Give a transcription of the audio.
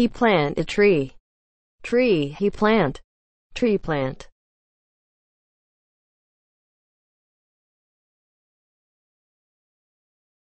He plant a tree. Tree he plant. Tree plant.